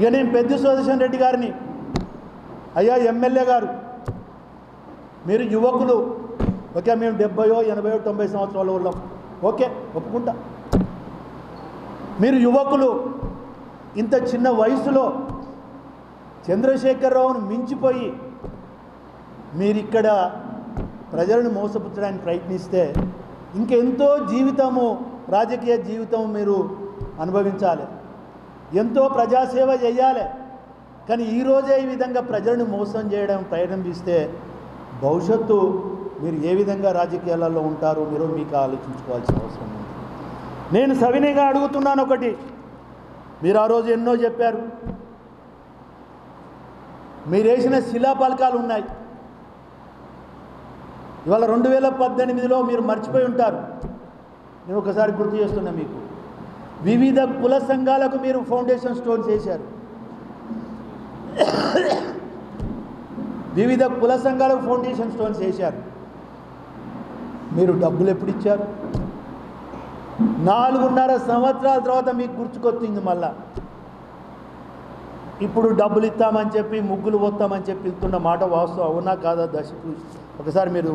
ఇక నేను పెద్ద సుదర్శన్ రెడ్డి గారిని. అయ్యా ఎమ్మెల్యే గారు మీరు యువకులు. ఓకే మేము డెబ్బయో ఎనభయో తొంభై సంవత్సరాల వాళ్ళం. ఓకే ఒప్పుకుంటా. మీరు యువకులు ఇంత చిన్న వయసులో చంద్రశేఖరరావును మించిపోయి మీరిక్కడ ప్రజలను మోసపుచ్చడానికి ప్రయత్నిస్తే ఇంకెంతో జీవితము రాజకీయ జీవితం మీరు అనుభవించాలి. ఎంతో ప్రజాసేవ చేయాలి. కానీ ఈరోజే ఈ విధంగా ప్రజలను మోసం చేయడం ప్రయత్నిస్తే భవిష్యత్తు మీరు ఏ విధంగా రాజకీయాలలో ఉంటారో మీరు మీకు ఆలోచించుకోవాల్సిన అవసరం ఉంది. నేను సవినీగా అడుగుతున్నాను ఒకటి. మీరు ఆ రోజు ఎన్నో చెప్పారు. మీరు వేసిన శిలాపలకాలు ఉన్నాయి. ఇవాళ రెండు వేల పద్దెనిమిదిలో మీరు మర్చిపోయి ఉంటారు. నేను ఒకసారి గుర్తు చేస్తున్నా మీకు. వివిధ కుల సంఘాలకు మీరు ఫౌండేషన్ స్టోన్ చేశారు. వివిధ కుల సంఘాలకు ఫౌండేషన్ స్టోన్స్ చేశారు. మీరు డబ్బులు ఎప్పుడు ఇచ్చారు? నాలుగున్నర సంవత్సరాల తర్వాత మీకు గుర్తుకొచ్చింది మళ్ళా. ఇప్పుడు డబ్బులు ఇస్తామని చెప్పి ముగ్గులు పోతామని చెప్పి ఇస్తున్న మాట వాస్తవం అవునా కాదా దశకు ఒకసారి మీరు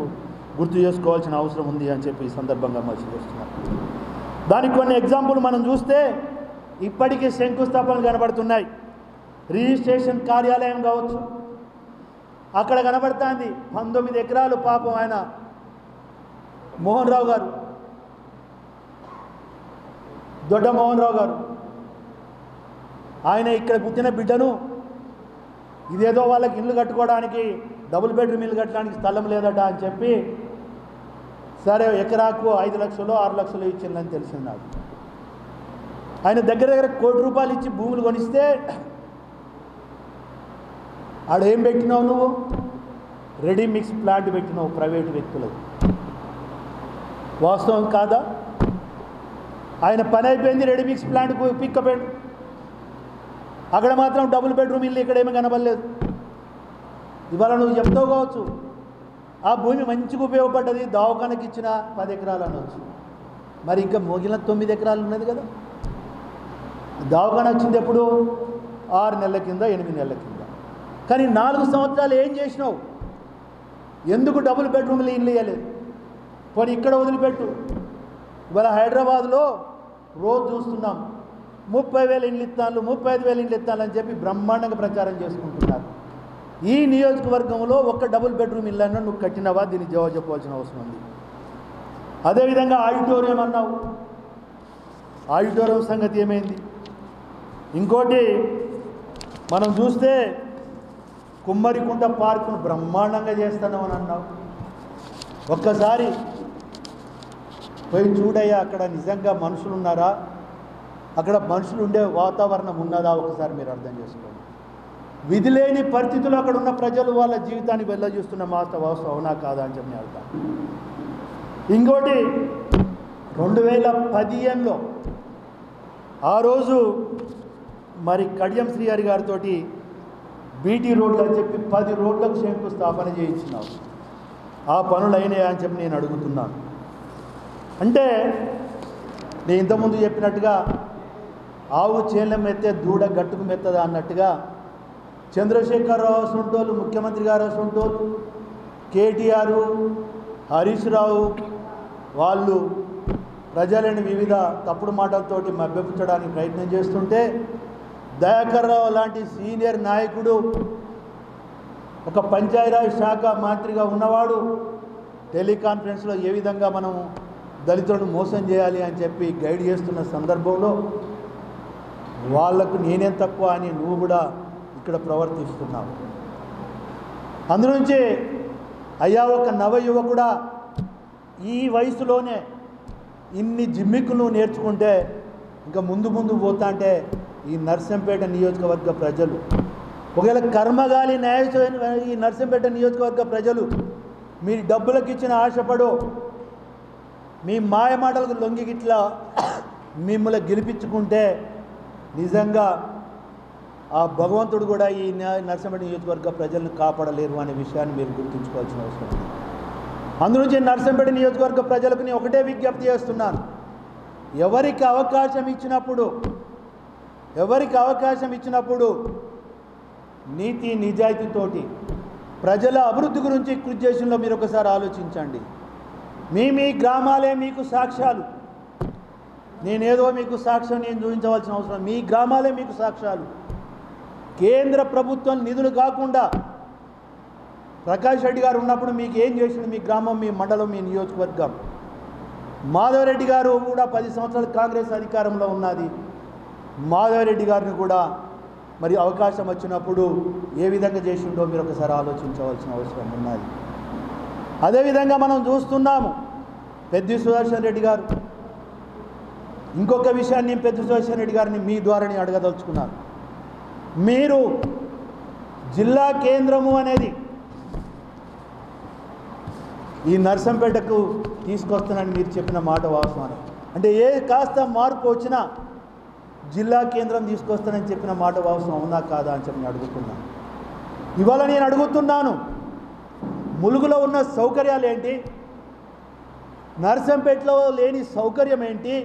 గుర్తు చేసుకోవాల్సిన అవసరం ఉంది అని చెప్పి ఈ సందర్భంగా మర్చి చేస్తున్నారు. దానికి కొన్ని ఎగ్జాంపుల్ మనం చూస్తే ఇప్పటికీ శంకుస్థాపనలు కనబడుతున్నాయి. రిజిస్ట్రేషన్ కార్యాలయం కావచ్చు. అక్కడ కనబడుతుంది పంతొమ్మిది ఎకరాలు పాపం ఆయన మోహన్ రావు గారు. దొడ్డ మోహన్ రావు గారు. ఆయన ఇక్కడ పుట్టిన బిడ్డను ఇదేదో వాళ్ళకి ఇల్లు కట్టుకోవడానికి డబుల్ బెడ్రూమ్ ఇల్లు కట్టడానికి స్థలం లేదట అని చెప్పి సరే ఎకరాకు ఐదు లక్షలు ఆరు లక్షలు ఇచ్చిందని తెలిసింది నాకు. ఆయన దగ్గర దగ్గర కోటి రూపాయలు ఇచ్చి భూములు కొనిస్తే ఆడ ఏం పెట్టినావు నువ్వు? రెడీ మిక్స్ ప్లాంట్ పెట్టినావు ప్రైవేటు వ్యక్తులకు. వాస్తవం కాదా? ఆయన పని అయిపోయింది రెడీ మిక్స్ ప్లాంట్ పిక్కపెట్టు అక్కడ మాత్రం డబుల్ బెడ్రూమ్ ఇల్లు ఇక్కడ ఏమీ కనబడలేదు. ఇవాళ నువ్వు చెప్తావు కావచ్చు. ఆ భూమి మంచిగా ఉపయోగపడ్డది దవాఖానకి ఇచ్చిన పది ఎకరాలు అనవచ్చు మరి ఇంకా మోగిలిన తొమ్మిది ఎకరాలు ఉన్నది కదా. దవాఖాన వచ్చింది ఎప్పుడు? ఆరు నెలల కింద ఎనిమిది నెలల కింద. కానీ నాలుగు సంవత్సరాలు ఏం చేసినావు? ఎందుకు డబుల్ బెడ్రూమ్లు ఇల్లు వేయలేదు పోనీ ఇక్కడ వదిలిపెట్టు. ఇవాళ హైదరాబాద్లో రోజు చూస్తున్నాం. ముప్పై వేల ఇండ్లు ఇస్తాను ముప్పై ఐదు వేల ఇండ్లు ఇస్తాను అని చెప్పి బ్రహ్మాండంగా ప్రచారం చేసుకుంటున్నారు. ఈ నియోజకవర్గంలో ఒక్క డబుల్ బెడ్రూమ్ ఇల్లు అన్నా నువ్వు కట్టినవా? దీనికి జవాబు చెప్పవలసిన అవసరం ఉంది. అదేవిధంగా ఆడిటోరియం అన్నావు. ఆడిటోరియం సంగతి ఏమైంది? ఇంకోటి మనం చూస్తే కుమ్మరికుంట పార్కును బ్రహ్మాండంగా చేస్తున్నామని అన్నావు. ఒక్కసారి పోయి చూడయ్యా అక్కడ నిజంగా మనుషులు ఉన్నారా అక్కడ మనుషులు ఉండే వాతావరణం ఉన్నదా? ఒకసారి మీరు అర్థం చేసుకోండి. విధి లేని పరిస్థితులు అక్కడ ఉన్న ప్రజలు వాళ్ళ జీవితాన్ని వెళ్ళజూస్తున్న వాస్తవ వాస్తవం అవునా కాదా అని చెప్పి నేను ఇంకోటి రెండు వేల పదిహేనులో ఆ రోజు మరి కడియం శ్రీహరి గారితో బీటీ రోడ్లు అని చెప్పి పది రోడ్లకు శంకుస్థాపన చేయించినావు ఆ పనులు అయినాయా అని చెప్పి నేను అడుగుతున్నాను. అంటే నేను ఇంతకుముందు చెప్పినట్టుగా ఆవు చేలం మెత్తే దూడ గట్టుకు మెత్తదా అన్నట్టుగా చంద్రశేఖరరావు సొంటోళ్ళు ముఖ్యమంత్రి గారు సొంటోళ్ళు కేటీఆర్ హరీష్ రావు వాళ్ళు ప్రజలను వివిధ తప్పుడు మాటలతో మభ్యపుచ్చడానికి ప్రయత్నం చేస్తుంటే దయాకర్ రావు లాంటి సీనియర్ నాయకుడు ఒక పంచాయరాజ్ శాఖ మంత్రిగా ఉన్నవాడు టెలికాన్ఫరెన్స్లో ఏ విధంగా మనం దళితులను మోసం చేయాలి అని చెప్పి గైడ్ చేస్తున్న సందర్భంలో వాళ్ళకు నేనేం తక్కువ అని నువ్వు కూడా ఇక్కడ ప్రవర్తిస్తున్నావు. అందునుంచి అయ్యా ఒక నవ యువకుడా ఈ వయసులోనే ఇన్ని జిమ్మిక్కులు నేర్చుకుంటే ఇంకా ముందు ముందు పోతా అంటే ఈ నర్సంపేట నియోజకవర్గ ప్రజలు ఒకవేళ కర్మగాలి న్యాయమైన ఈ నర్సంపేట నియోజకవర్గ ప్రజలు మీరు డబ్బులకు ఇచ్చిన ఆశపడో మీ మాయమాటలకు లొంగి గిట్లా మిమ్మల్ని గెలిపించుకుంటే నిజంగా ఆ భగవంతుడు కూడా ఈ నరసింహ నియోజకవర్గ ప్రజలను కాపాడలేరు అనే విషయాన్ని మీరు గుర్తుంచుకోవాల్సిన అవసరం ఉంది. అందునుంచి నరసింహపేట నియోజకవర్గ ప్రజలకు నేను ఒకటే విజ్ఞప్తి చేస్తున్నాను. ఎవరికి అవకాశం ఇచ్చినప్పుడు ఎవరికి అవకాశం ఇచ్చినప్పుడు నీతి నిజాయితీతోటి ప్రజల అభివృద్ధి గురించి కృషి చేసినలో మీరు ఒకసారి ఆలోచించండి. మీ మీ గ్రామాలే మీకు సాక్ష్యాలు. నేనేదో మీకు సాక్ష్యం నేను చూపించవలసిన అవసరం. మీ గ్రామాలే మీకు సాక్ష్యాలు. కేంద్ర ప్రభుత్వం నిధులు కాకుండా ప్రకాష్ రెడ్డి గారు ఉన్నప్పుడు మీకు ఏం చేసిండు మీ గ్రామం మీ మండలం మీ నియోజకవర్గం? మాధవరెడ్డి గారు కూడా పది సంవత్సరాలు కాంగ్రెస్ అధికారంలో ఉన్నది. మాధవరెడ్డి గారిని కూడా మరి అవకాశం వచ్చినప్పుడు ఏ విధంగా చేసిండో మీరు ఒకసారి ఆలోచించవలసిన అవసరం ఉన్నది. అదేవిధంగా మనం చూస్తున్నాము పెద్ది సుదర్శన్ రెడ్డి గారు. ఇంకొక విషయాన్ని పెద్ద సుదర్శన్ రెడ్డి గారిని మీ ద్వారానే అడగదలుచుకున్నాను. మీరు జిల్లా కేంద్రము అనేది ఈ నర్సంపేటకు తీసుకొస్తానని మీరు చెప్పిన మాట వాస్తవాన్ని అంటే ఏ కాస్త మార్పు వచ్చినా జిల్లా కేంద్రం తీసుకొస్తానని చెప్పిన మాట వాస్తవం అవునా కాదా అని చెప్పి నేను అడుగుతున్నాను. ఇవాళ నేను అడుగుతున్నాను ములుగులో ఉన్న సౌకర్యాలు ఏంటి? నర్సంపేటలో లేని సౌకర్యం ఏంటి?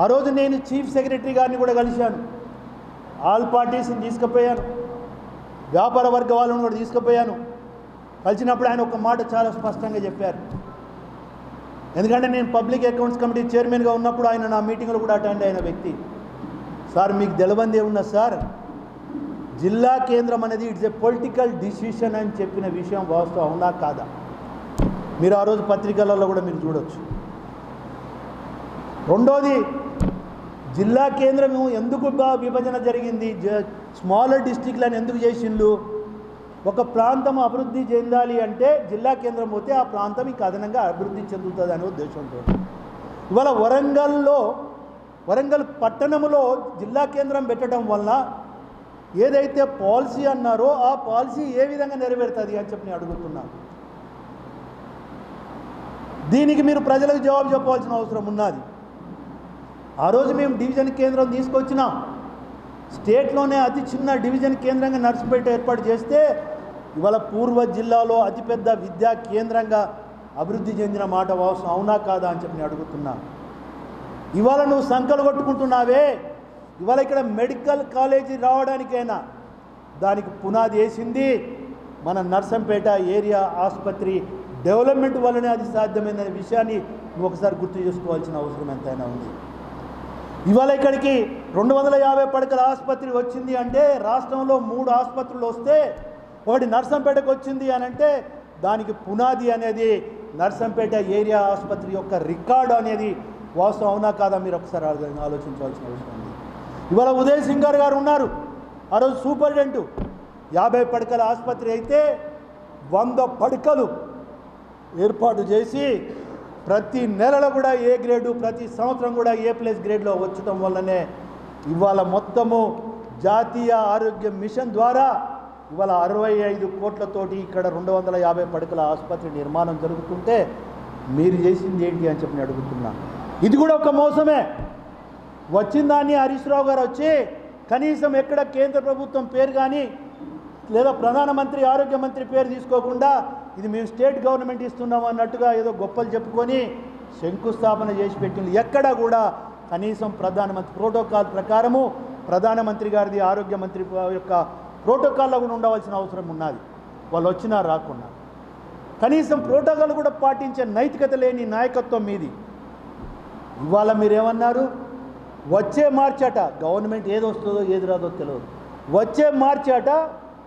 ఆ రోజు నేను చీఫ్ సెక్రటరీ గారిని కూడా కలిశాను. ఆల్ పార్టీస్ని తీసుకుపోయాను. వ్యాపార వర్గ వాళ్ళని కూడా తీసుకుపోయాను. కలిసినప్పుడు ఆయన ఒక మాట చాలా స్పష్టంగా చెప్పారు. ఎందుకంటే నేను పబ్లిక్ అకౌంట్స్ కమిటీ చైర్మన్గా ఉన్నప్పుడు ఆయన నా మీటింగ్లో కూడా అటెండ్ అయిన వ్యక్తి. సార్ మీకు తెలవంది ఏమున్నా సార్ జిల్లా కేంద్రం అనేది ఇట్స్ ఏ పొలిటికల్ డిసిషన్ అని చెప్పిన విషయం వాస్తవం అవునా కాదా? మీరు ఆ రోజు పత్రికలలో కూడా మీరు చూడొచ్చు. రెండోది జిల్లా కేంద్రము ఎందుకు విభజన జరిగింది? జ స్మాలర్ డిస్టిక్లను ఎందుకు చేసిండ్రు? ఒక ప్రాంతం అభివృద్ధి చెందాలి అంటే జిల్లా కేంద్రం పోతే ఆ ప్రాంతం ఇంకా అదనంగా అభివృద్ధి చెందుతుంది అనే ఉద్దేశంతో. ఇవాళ వరంగల్లో వరంగల్ పట్టణంలో జిల్లా కేంద్రం పెట్టడం వల్ల ఏదైతే పాలసీ అన్నారో ఆ పాలసీ ఏ విధంగా నెరవేరుతుంది అని చెప్పి నేను అడుగుతున్నాను దీనికి మీరు ప్రజలకు జవాబు చెప్పవలసిన అవసరం ఉన్నది. ఆ రోజు మేము డివిజన్ కేంద్రం తీసుకొచ్చినాం. స్టేట్లోనే అతి చిన్న డివిజన్ కేంద్రంగా నర్సుపేట ఏర్పాటు చేస్తే ఇవాళ పూర్వ జిల్లాలో అతిపెద్ద విద్యా కేంద్రంగా అభివృద్ధి చెందిన మాట వాసం అవునా కాదా అని చెప్పి నేను అడుగుతున్నా. ఇవాళ నువ్వు సంకలు కొట్టుకుంటున్నావే. ఇవాళ ఇక్కడ మెడికల్ కాలేజీ రావడానికైనా దానికి పునాది వేసింది మన నర్సంపేట ఏరియా ఆసుపత్రి డెవలప్మెంట్ వల్లనే అది సాధ్యమైన విషయాన్ని నువ్వు ఒకసారి గుర్తు చేసుకోవాల్సిన అవసరం ఎంతైనా ఉంది. ఇవాళ ఇక్కడికి రెండు వందల యాభై పడకల ఆసుపత్రి వచ్చింది అంటే రాష్ట్రంలో మూడు ఆసుపత్రులు వస్తే ఒకటి నర్సంపేటకు వచ్చింది అని అంటే దానికి పునాది అనేది నర్సంపేట ఏరియా ఆసుపత్రి యొక్క రికార్డు అనేది వాస్తవం అవునా కాదా మీరు ఒకసారి ఆలోచించాల్సిన ఆలోచించవలసిన అవసరం ఉంది. ఇవాళ ఉదయ్ సింగర్ గారు ఉన్నారు. ఆ రోజు సూపరింటెండెంట్. యాభై పడకల ఆసుపత్రి అయితే వంద పడకలు ఏర్పాటు చేసి ప్రతి నెలలో కూడా ఏ గ్రేడు ప్రతి సంవత్సరం కూడా ఏ ప్లస్ గ్రేడ్లో వచ్చటం వల్లనే ఇవాళ మొత్తము జాతీయ ఆరోగ్య మిషన్ ద్వారా ఇవాళ అరవై ఐదు కోట్లతోటి ఇక్కడ రెండు వందల యాభై పడకల ఆసుపత్రి నిర్మాణం జరుగుతుంటే మీరు చేసింది ఏంటి అని చెప్పి అడుగుతున్నా. ఇది కూడా ఒక మోసమే. వచ్చిందాన్ని హరీష్ రావు గారు వచ్చి కనీసం ఎక్కడ కేంద్ర ప్రభుత్వం పేరు కానీ లేదా ప్రధానమంత్రి ఆరోగ్య మంత్రి పేరు తీసుకోకుండా ఇది మేము స్టేట్ గవర్నమెంట్ ఇస్తున్నాం అన్నట్టుగా ఏదో గొప్పలు చెప్పుకొని శంకుస్థాపన చేసి పెట్టింది. ఎక్కడా కూడా కనీసం ప్రధానమంత్రి ప్రోటోకాల్ ప్రకారము ప్రధానమంత్రి గారిది ఆరోగ్య మంత్రి యొక్క ప్రోటోకాల్లో కూడా ఉండవలసిన అవసరం ఉన్నది. వాళ్ళు వచ్చినా రాకుండా కనీసం ప్రోటోకాల్ కూడా పాటించే నైతికత లేని నాయకత్వం మీది. ఇవాళ మీరేమన్నారు? వచ్చే మార్చట గవర్నమెంట్ ఏది వస్తుందో ఏది రాదో తెలియదు. వచ్చే మార్చట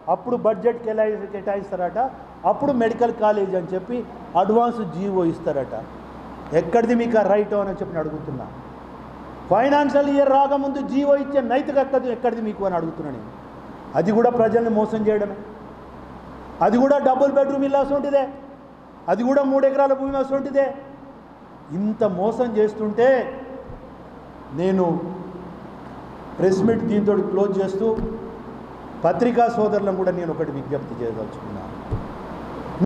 అప్పుడు బడ్జెట్ కేలా కేటాయిస్తారట? అప్పుడు మెడికల్ కాలేజ్ అని చెప్పి అడ్వాన్స్ జీవో ఇస్తారట. ఎక్కడిది మీకు ఆ రైట్ అని చెప్పి అడుగుతున్నా. ఫైనాన్షియల్ ఇయర్ రాకముందు జీవో ఇచ్చే నైతిక ఎక్కడిది మీకు అని అడుగుతున్నా నేను. అది కూడా ప్రజల్ని మోసం చేయడమే. అది కూడా డబుల్ బెడ్రూమ్ ఇల్లు అసొంటిదే అది కూడా మూడు ఎకరాల భూమి అసొంటిదే ఇంత మోసం చేస్తుంటే నేను ప్రెస్ మీట్ దీంతో క్లోజ్ చేస్తూ పత్రికా సోదరులను కూడా నేను ఒకటి విజ్ఞప్తి చేయదలుచుకున్నాను.